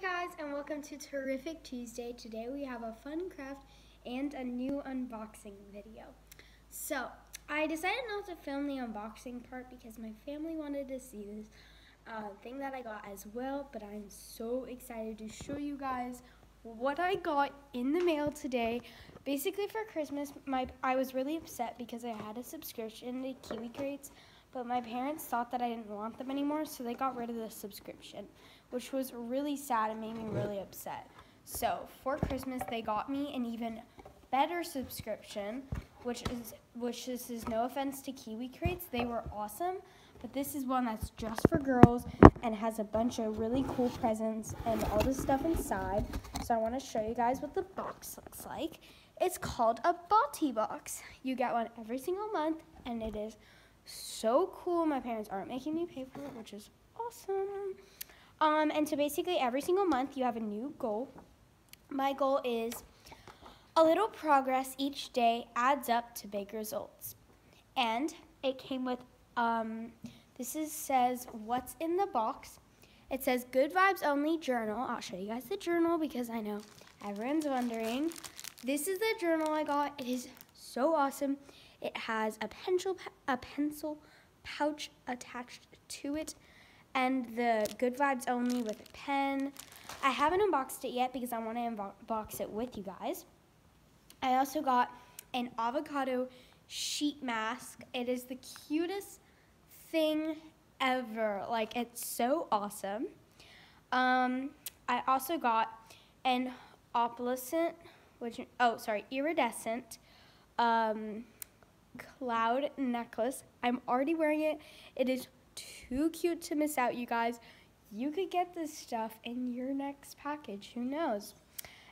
Hey guys, and welcome to Terrific Tuesday. Today we have a fun craft and a new unboxing video. So, I decided not to film the unboxing part because my family wanted to see this uh, thing that I got as well, but I'm so excited to show you guys what I got in the mail today. Basically for Christmas, my I was really upset because I had a subscription to Kiwi Crates, but my parents thought that I didn't want them anymore, so they got rid of the subscription which was really sad and made me really upset. So for Christmas, they got me an even better subscription, which is which is, is no offense to Kiwi Crates, they were awesome, but this is one that's just for girls and has a bunch of really cool presents and all this stuff inside. So I want to show you guys what the box looks like. It's called a Bawty box. You get one every single month, and it is so cool. My parents aren't making me pay for it, which is awesome. Um, and so basically, every single month, you have a new goal. My goal is a little progress each day adds up to big results. And it came with um, this is says what's in the box. It says good vibes only journal. I'll show you guys the journal because I know everyone's wondering. This is the journal I got. It is so awesome. It has a pencil a pencil pouch attached to it and the Good Vibes Only with a pen. I haven't unboxed it yet because I want to unbox it with you guys. I also got an avocado sheet mask. It is the cutest thing ever. Like, it's so awesome. Um, I also got an opalescent, which, oh, sorry, iridescent um, cloud necklace. I'm already wearing it. It is too cute to miss out, you guys. You could get this stuff in your next package. Who knows?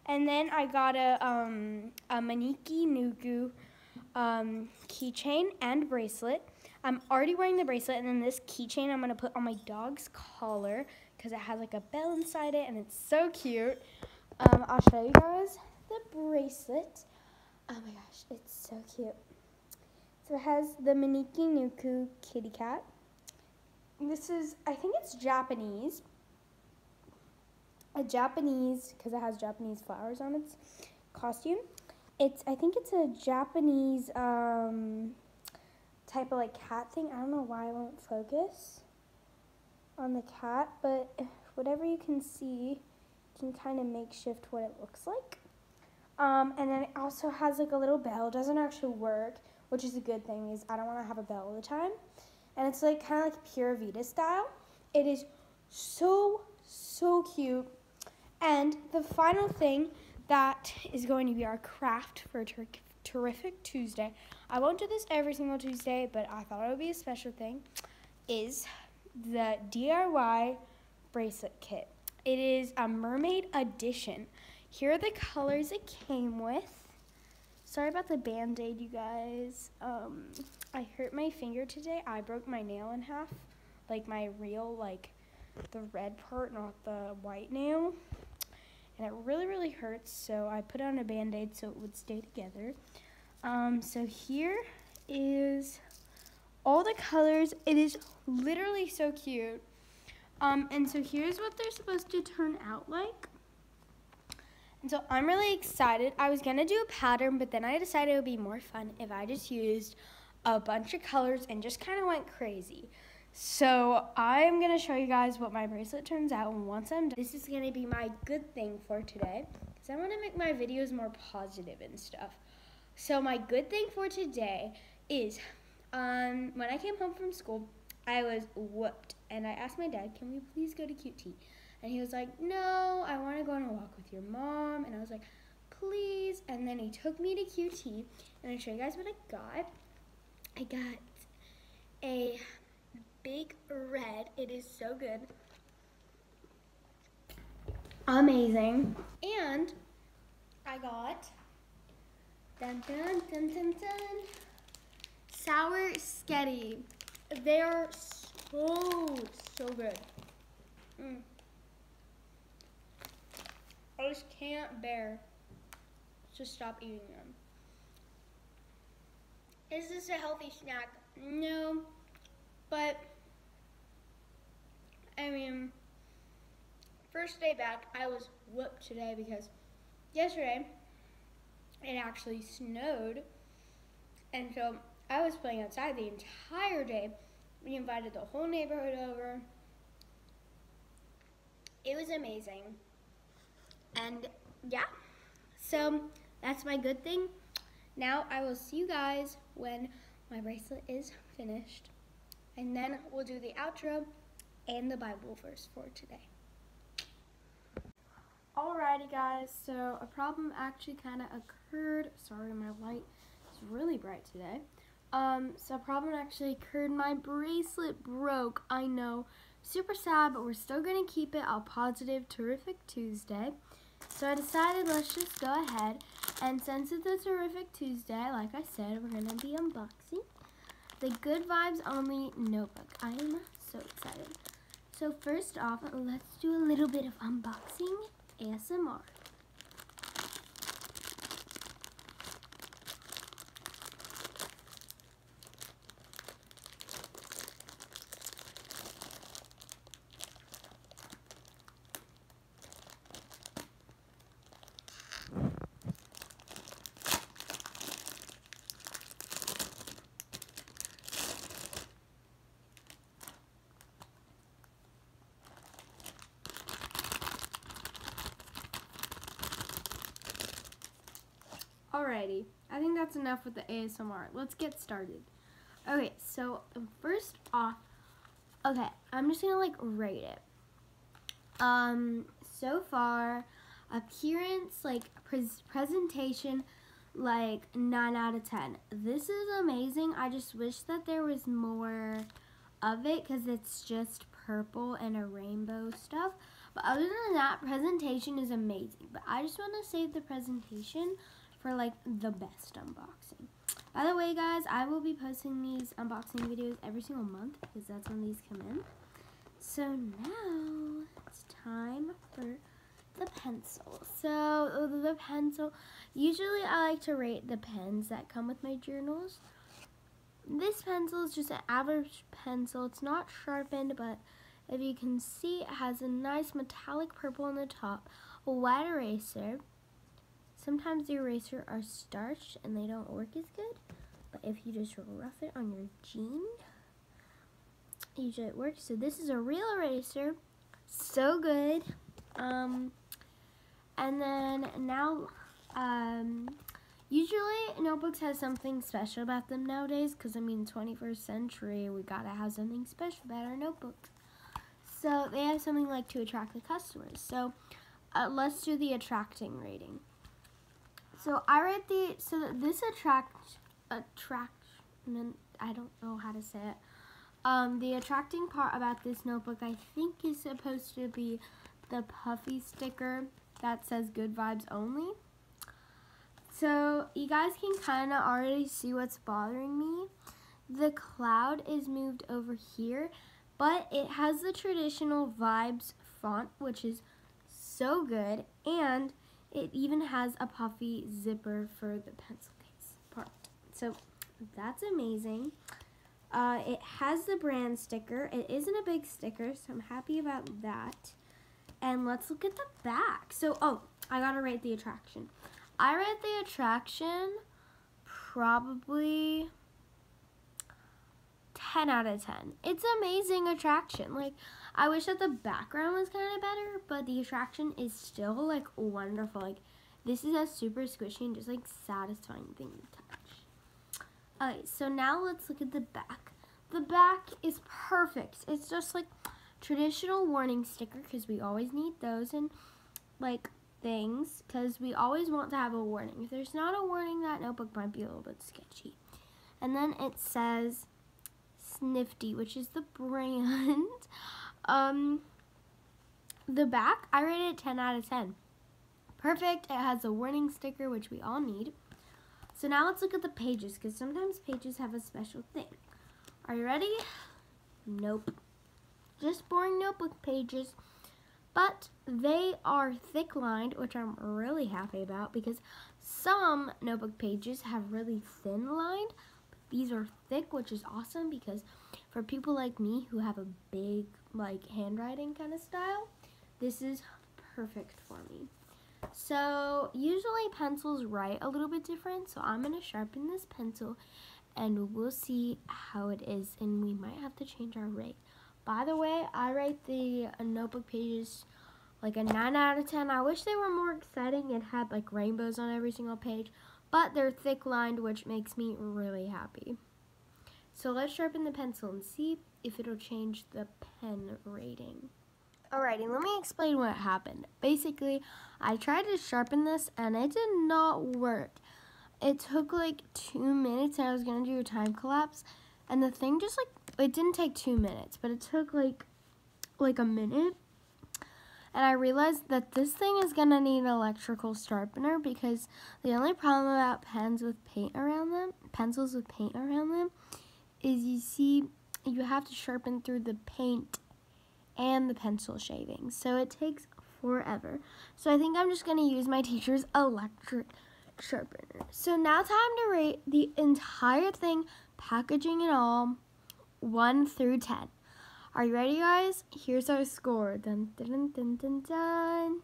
And then I got a, um, a Maneki Nugu um, keychain and bracelet. I'm already wearing the bracelet, and then this keychain I'm going to put on my dog's collar because it has like a bell inside it, and it's so cute. Um, I'll show you guys the bracelet. Oh my gosh, it's so cute. So it has the Maneki Nuku kitty cat. This is, I think it's Japanese. A Japanese, because it has Japanese flowers on its costume. It's, I think it's a Japanese um, type of like cat thing. I don't know why I won't focus on the cat, but whatever you can see, can kind of makeshift what it looks like. Um, and then it also has like a little bell. It doesn't actually work, which is a good thing because I don't want to have a bell all the time and it's like kind of like Pura Vida style. It is so, so cute. And the final thing that is going to be our craft for ter terrific Tuesday, I won't do this every single Tuesday, but I thought it would be a special thing, is the DIY bracelet kit. It is a mermaid edition. Here are the colors it came with. Sorry about the band-aid, you guys. Um, I hurt my finger today. I broke my nail in half. Like my real, like, the red part, not the white nail. And it really, really hurts, so I put on a band-aid so it would stay together. Um, so here is all the colors. It is literally so cute. Um, and so here's what they're supposed to turn out like. So I'm really excited. I was to do a pattern, but then I decided it would be more fun if I just used a bunch of colors and just kind of went crazy. So I'm to show you guys what my bracelet turns out. Once I'm done, this is to be my good thing for today. Because I want to make my videos more positive and stuff. So my good thing for today is um, when I came home from school, I was whooped. And I asked my dad, can we please go to QT? And he was like, No, I want to go on a walk with your mom. And I was like, Please. And then he took me to QT. And I'll show you guys what I got. I got a big red. It is so good. Amazing. And I got dun dun dun dun dun sour sketty. They are so so good. Mm. I just can't bear to stop eating them. Is this a healthy snack? No, but I mean, first day back, I was whooped today because yesterday it actually snowed. And so I was playing outside the entire day. We invited the whole neighborhood over. It was amazing. And yeah, so that's my good thing. Now I will see you guys when my bracelet is finished. And then we'll do the outro and the Bible verse for today. Alrighty guys, so a problem actually kind of occurred. Sorry, my light is really bright today. Um, so a problem actually occurred. My bracelet broke. I know, super sad, but we're still gonna keep it a positive, terrific Tuesday. So I decided let's just go ahead and since it's a terrific Tuesday, like I said, we're gonna be unboxing the Good Vibes Only notebook. I am so excited. So first off, let's do a little bit of unboxing ASMR. Alrighty, I think that's enough with the ASMR. Let's get started. Okay, so first off, okay, I'm just gonna like rate it. Um, so far, appearance, like pres presentation, like 9 out of 10. This is amazing. I just wish that there was more of it because it's just purple and a rainbow stuff. But other than that, presentation is amazing. But I just want to save the presentation for like the best unboxing. By the way, guys, I will be posting these unboxing videos every single month because that's when these come in. So now it's time for the pencil. So the pencil, usually I like to rate the pens that come with my journals. This pencil is just an average pencil. It's not sharpened, but if you can see, it has a nice metallic purple on the top, a white eraser, Sometimes the eraser are starched and they don't work as good, but if you just rough it on your jean, usually it works. So this is a real eraser, so good. Um, and then now, um, usually notebooks have something special about them nowadays because I mean 21st century, we gotta have something special about our notebooks. So they have something like to attract the customers. So uh, let's do the attracting rating. So I read the so this attract attraction I don't know how to say it. Um, the attracting part about this notebook I think is supposed to be the puffy sticker that says good vibes only. So you guys can kind of already see what's bothering me. The cloud is moved over here, but it has the traditional vibes font, which is so good. And it even has a puffy zipper for the pencil case part. So that's amazing. Uh, it has the brand sticker. It isn't a big sticker, so I'm happy about that. And let's look at the back. So, oh, I gotta rate the attraction. I rate the attraction probably 10 out of 10. It's amazing attraction. Like, I wish that the background was kind of better, but the attraction is still like wonderful. Like this is a super squishy and just like satisfying thing to touch. Okay, so now let's look at the back. The back is perfect. It's just like traditional warning sticker because we always need those and like things because we always want to have a warning. If there's not a warning, that notebook might be a little bit sketchy. And then it says Snifty, which is the brand. Um, the back, I rated it 10 out of 10. Perfect. It has a warning sticker, which we all need. So now let's look at the pages, because sometimes pages have a special thing. Are you ready? Nope. Just boring notebook pages. But they are thick lined, which I'm really happy about because some notebook pages have really thin lined. These are thick, which is awesome because for people like me who have a big like handwriting kind of style, this is perfect for me. So usually pencils write a little bit different, so I'm going to sharpen this pencil and we'll see how it is and we might have to change our rate. By the way, I rate the uh, notebook pages like a 9 out of 10. I wish they were more exciting and had like rainbows on every single page, but they're thick lined which makes me really happy. So let's sharpen the pencil and see if it'll change the pen rating. Alrighty, let me explain what happened. Basically, I tried to sharpen this and it did not work. It took like two minutes and I was going to do a time collapse and the thing just like, it didn't take two minutes, but it took like, like a minute. And I realized that this thing is going to need an electrical sharpener because the only problem about pens with paint around them, pencils with paint around them, is you see you have to sharpen through the paint and the pencil shavings. So it takes forever. So I think I'm just going to use my teacher's electric sharpener. So now time to rate the entire thing, packaging and all, 1 through 10. Are you ready, guys? Here's our score. Dun, dun, dun, dun, dun.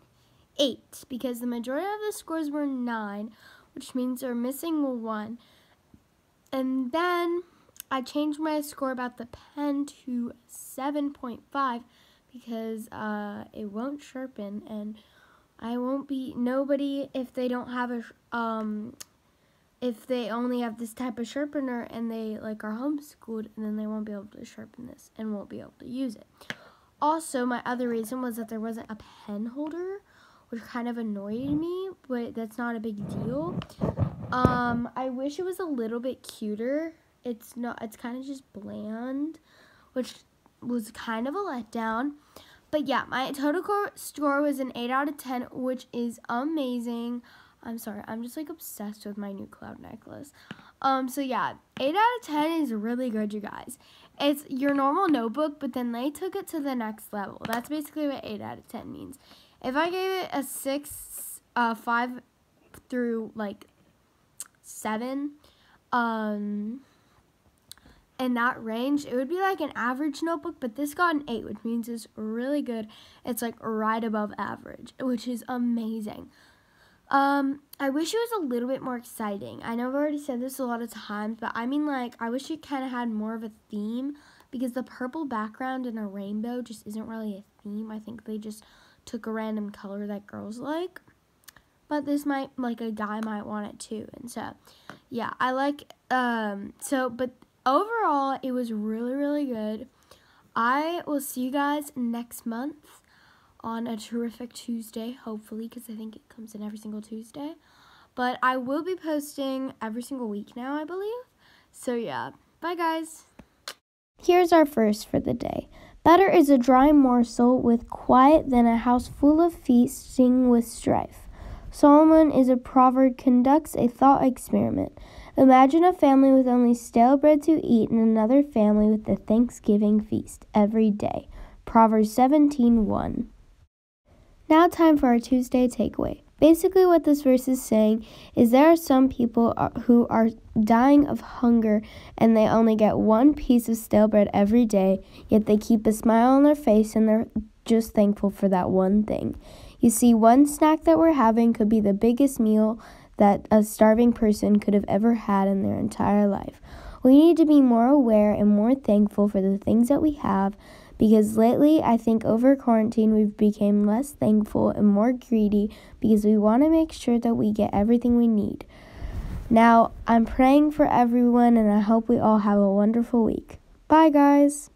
8, because the majority of the scores were 9, which means we're missing 1. And then I changed my score about the pen to 7.5 because uh, it won't sharpen and I won't be nobody if they don't have a um if they only have this type of sharpener and they like are homeschooled and then they won't be able to sharpen this and won't be able to use it. Also, my other reason was that there wasn't a pen holder, which kind of annoyed me, but that's not a big deal. Um, I wish it was a little bit cuter it's not it's kind of just bland which was kind of a letdown but yeah my total score was an 8 out of 10 which is amazing i'm sorry i'm just like obsessed with my new cloud necklace um so yeah 8 out of 10 is really good you guys it's your normal notebook but then they took it to the next level that's basically what 8 out of 10 means if i gave it a 6 uh 5 through like 7 um in that range, it would be like an average notebook, but this got an 8, which means it's really good. It's like right above average, which is amazing. Um, I wish it was a little bit more exciting. I know I've already said this a lot of times, but I mean like I wish it kind of had more of a theme because the purple background and a rainbow just isn't really a theme. I think they just took a random color that girls like. But this might like a guy might want it too. And so yeah, I like um so but overall, it was really, really good. I will see you guys next month on a terrific Tuesday, hopefully, because I think it comes in every single Tuesday. But I will be posting every single week now, I believe. So, yeah. Bye, guys. Here's our first for the day. Better is a dry morsel with quiet than a house full of feasting with strife. Solomon is a proverb conducts a thought experiment. Imagine a family with only stale bread to eat and another family with the Thanksgiving feast every day. Proverbs 17:1. Now time for our Tuesday takeaway. Basically what this verse is saying is there are some people uh, who are dying of hunger and they only get one piece of stale bread every day, yet they keep a smile on their face and they're just thankful for that one thing. You see, one snack that we're having could be the biggest meal that a starving person could have ever had in their entire life. We need to be more aware and more thankful for the things that we have because lately I think over quarantine we've become less thankful and more greedy because we want to make sure that we get everything we need. Now, I'm praying for everyone and I hope we all have a wonderful week. Bye guys.